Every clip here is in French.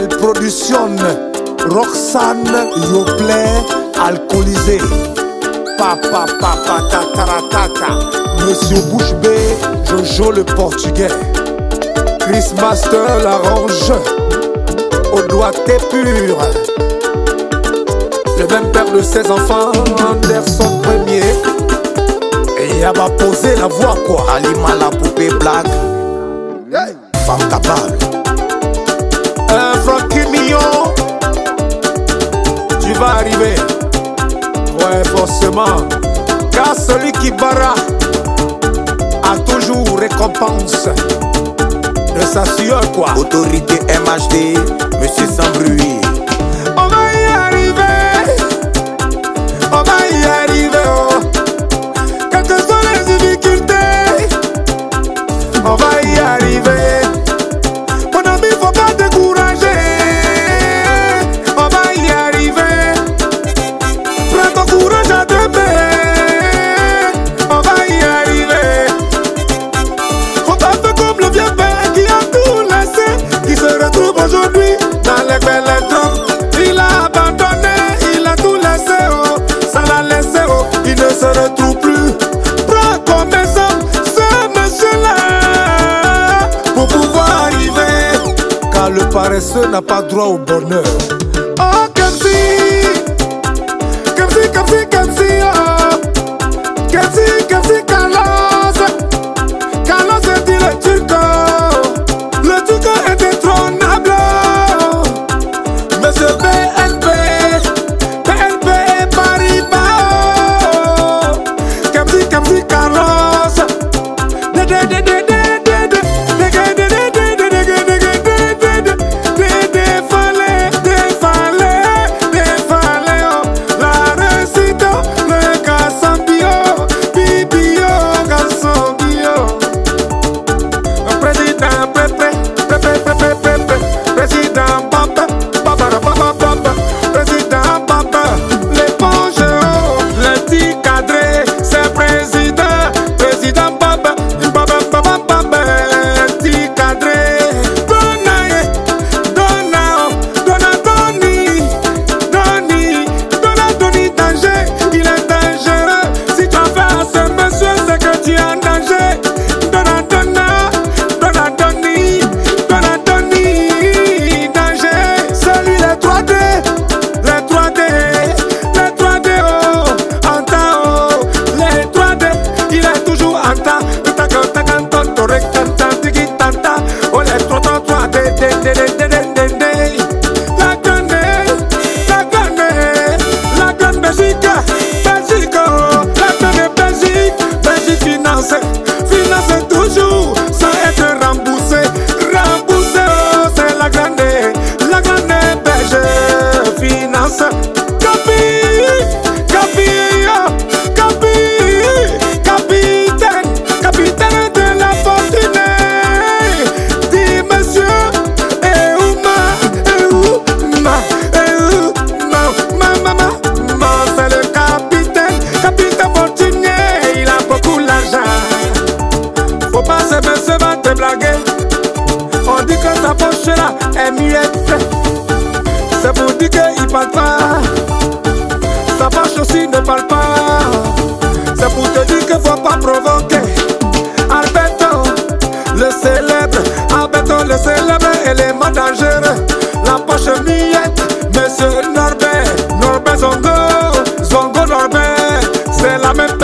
El Production, Roxane Yoplay, alcoolisé. Papa, papa, tataratata. Monsieur Bouche B, Jojo le portugais. Chris Master l'arrange, au doigté pur. Le même père de ses enfants, Anderson premier. Et elle va poser la voix quoi. Alima la poupée blague. Femme capable. va arriver. Ouais, forcément. Car celui qui barra a toujours récompense de sa sueur, quoi. Autorité MHD, monsieur sans bruit. Il a abandonné, il a tout laissé, oh. Ça l'a laissé, oh. Il ne se retrouve plus. Prends comme exemple ce monsieur-là pour pouvoir arriver. Car le paresseux n'a pas droit au bonheur. to be. C'est pour dire qu'il parle pas. Sa vache aussi ne parle pas. C'est pour te dire qu'il faut pas provoquer. Alberto, le célèbre. Alberto, le célèbre, élément dangereux. La poche miette, monsieur Norbert. Norbert Zongo, Zongo Norbert. C'est la même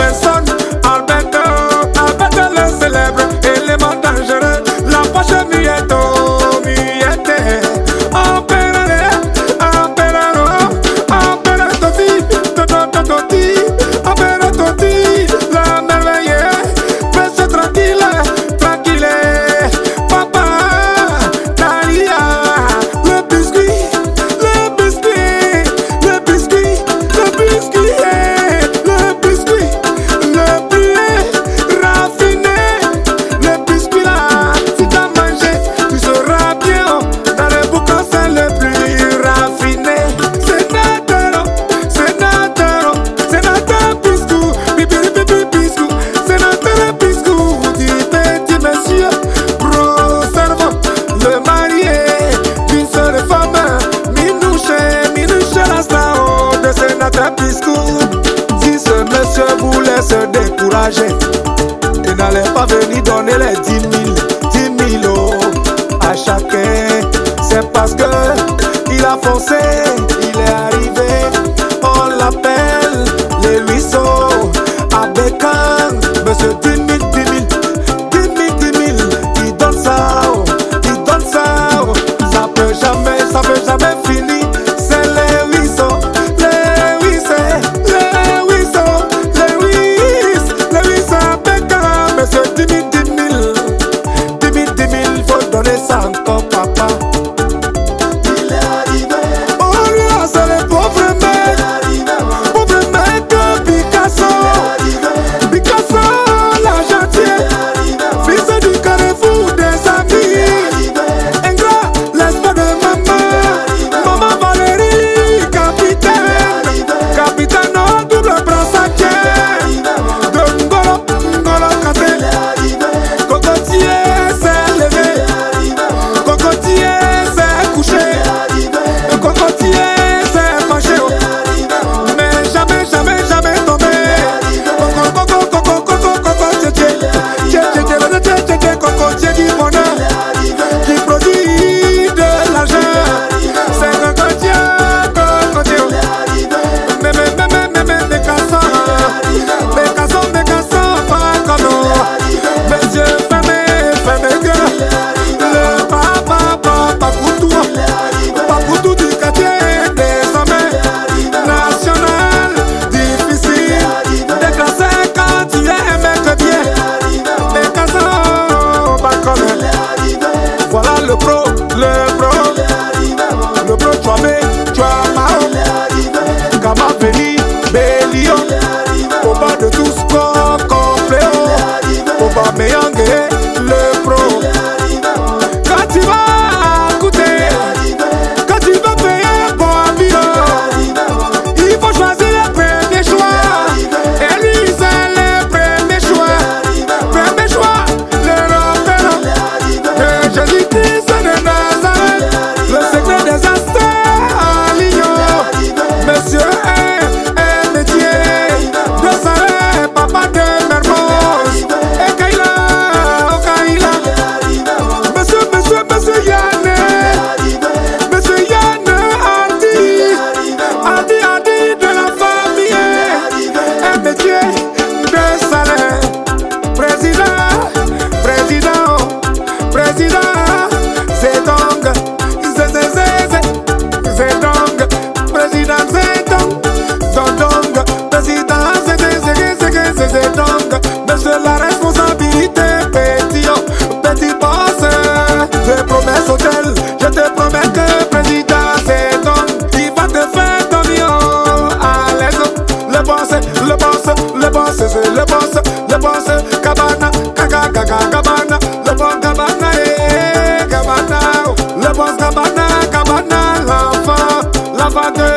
pas de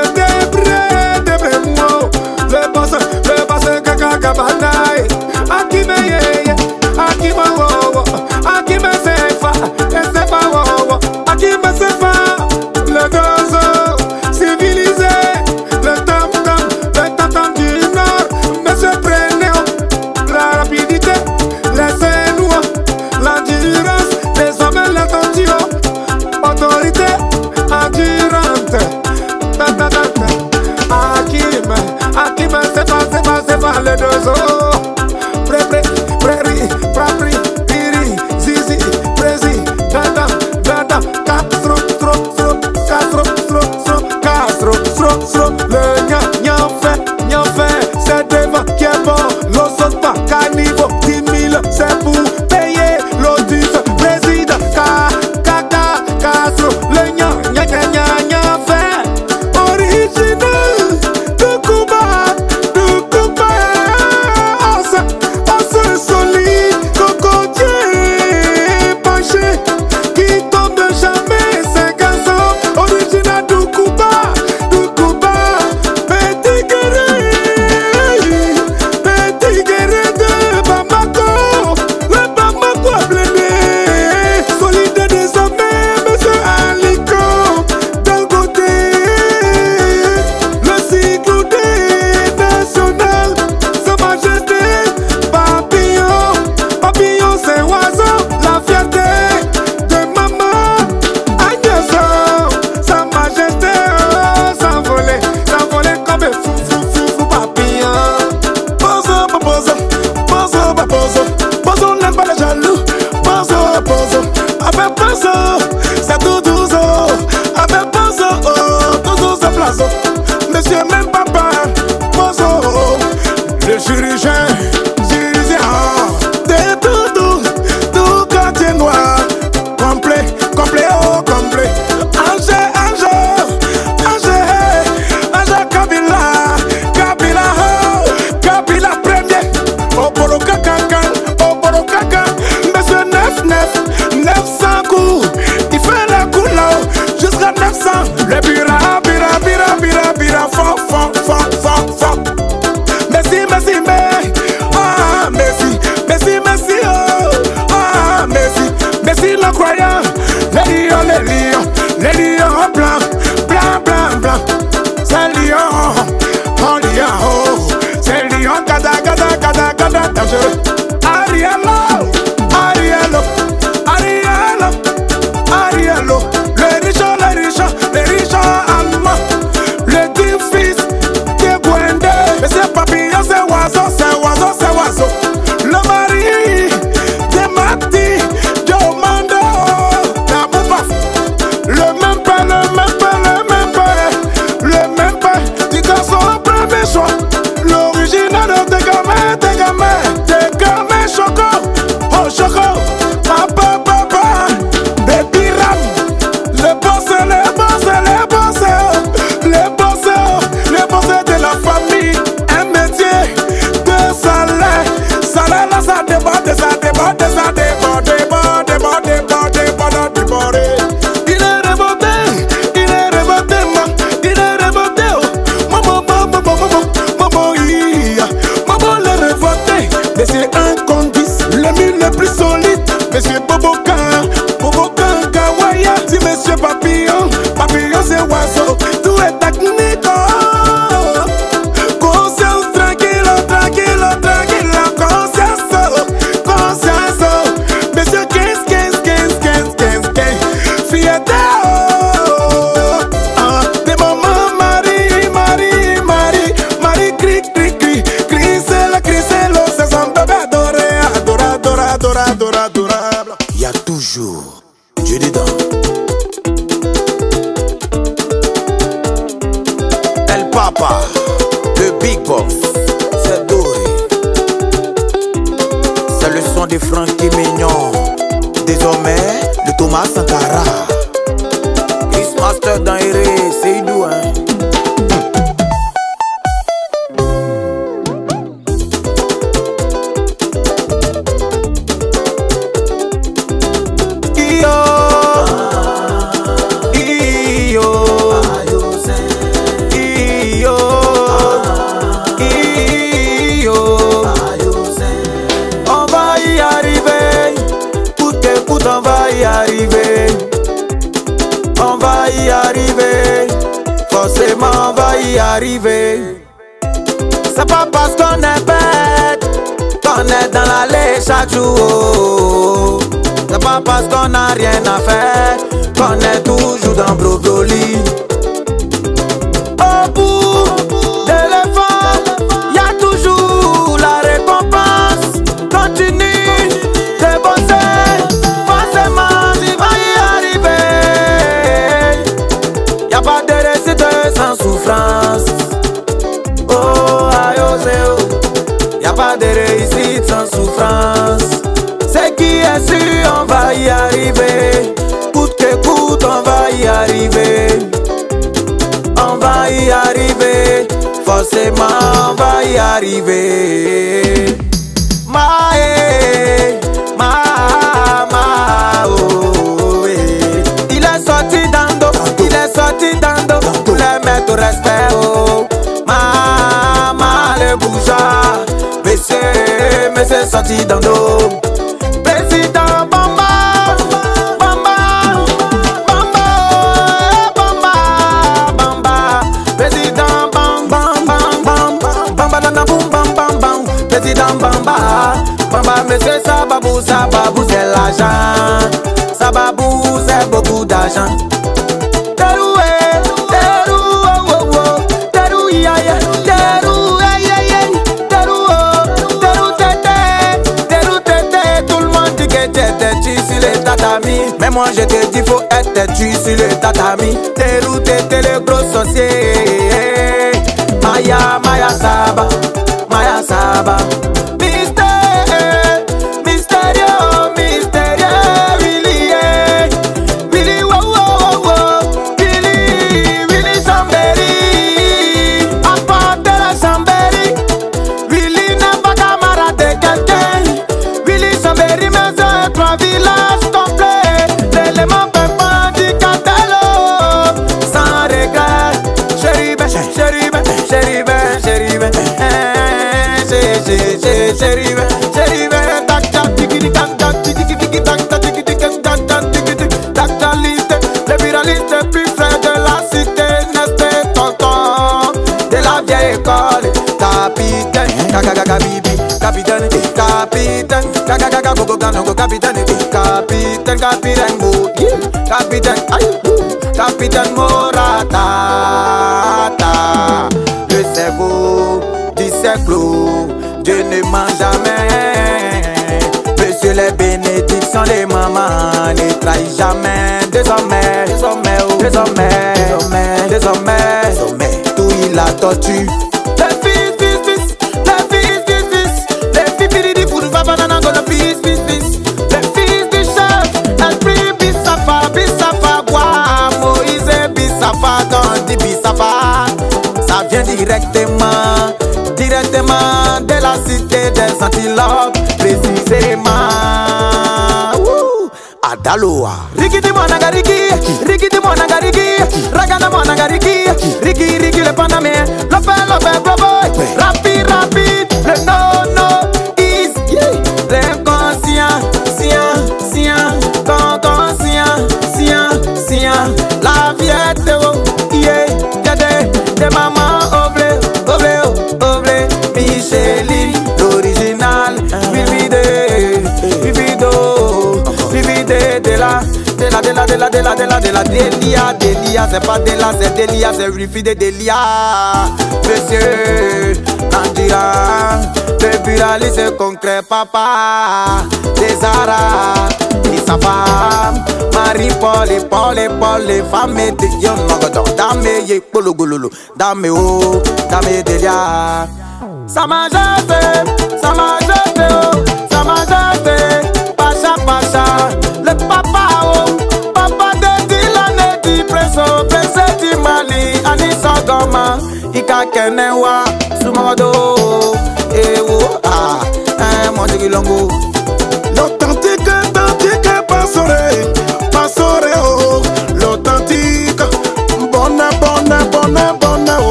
C'est pas parce qu'on est bête qu'on est dans l'allée chaque jour. C'est pas parce qu'on n'a rien à faire qu'on est toujours dans brocoli. c'est sorti dans l'eau. Président Bamba, Bamba, Bamba, Bamba, Bamba. Président Bamba, Bamba, Bamba, Bamba, Bamba, Bamba, Président Bamba, Bamba, monsieur Sababou, Sababou, c'est l'argent. Sababou, c'est beaucoup d'argent. Moi je te dis, faut être têtu sur le tatami. T'es routes, t'es le gros sorcier. Maya, Maya capitaine Morata, le cerveau du siècle, Dieu ne ment jamais. Monsieur les bénédictions, les mamans ne trahissent jamais. Désormais, désormais, désormais, désormais, désormais, désormais, tout il a tortue. depuis ça va. Ça vient directement, directement de la cité des antilopes, précisément. Ragana mwanangariki, riki. Riki le paname, lope lope boy, rapi rapi, le. De la, de la, de la, de la, de la, de la, Delia, Delia, c'est pas de la, c'est Delia, c'est Rifi de Delia, monsieur, Nandira, le buraliste concret, papa, des sa femme, Marie-Paul, et Paul, et Paul, les femmes, et de Yon, Mogodon, dame, ye, polo, gololo, dame, oh, dame, Delia. Sa majesté, sa majesté, oh, sa majesté, pacha, pacha, le papa, oh, ọma ika kene wa sumodo ewo a eh, mọ̀ṣẹ́gi lọ́ngọ́.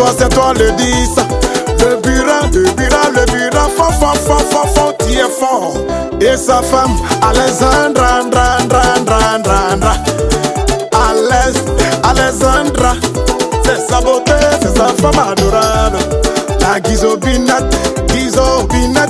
Toi, c'est toi le 10, le bureau, le bureau, le bureau, fort, fort, fort, fort, fort, tu es fort, et sa femme, Alessandra, Andra, Andra, Andra, Andra, Andra. Alès, Alessandra, c'est sa beauté, c'est sa femme adorable. La Gizo Binat, Gizo Binat,